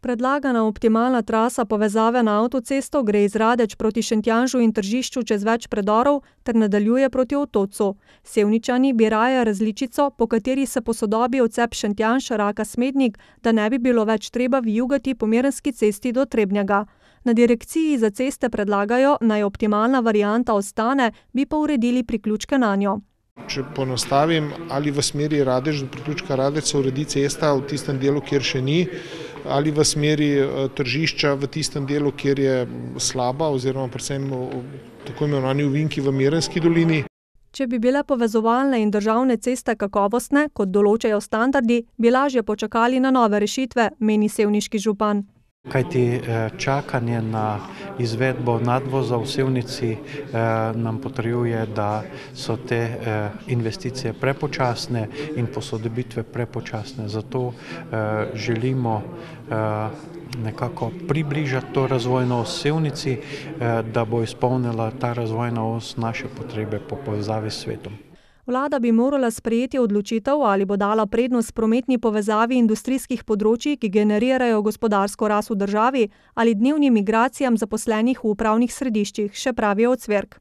Predlagana optimalna trasa povezave na avtocesto gre iz Radeč proti Šentjanžu in Tržiču čez več predorov ter nadaljuje proti Otocu. Sevničani bi raje različico, po kateri se posodobi odcep Šentjanž-Raka-Smednik, da ne bi bilo več treba vijugati po Mirnski cesti do Trebnjega. Na direkciji za ceste predlagajo, naj optimalna varianta ostane, bi pa uredili priključke nanjo. Če poenostavim, ali v smeri Radeč do priključka Radeč se uredi cesta v tistem delu, kjer še ni, ali v smeri Tržišča v tistem delu, kjer je slaba oziroma predvsem tako imenovani ovinki v Mirnski dolini. Če bi bile povezovalne in državne ceste kakovostne, kot določajo standardi, bi lažje počakali na nove rešitve, meni sevniški župan. Kajti čakanje na izvedbo nadvoza v Sevnici nam potrjuje, da so te investicije prepočasne in posodobitve prepočasne, zato želimo nekako približati to razvojno os Sevnici, da bo izpolnila ta razvojna os naše potrebe po povezavi s svetom. Vlada bi morala sprejeti odločitev, ali bo dala prednost prometni povezavi industrijskih področij, ki generirajo gospodarsko rast v državi, ali dnevnim migracijam zaposlenih v upravnih središčih, še pravi Ocvirk.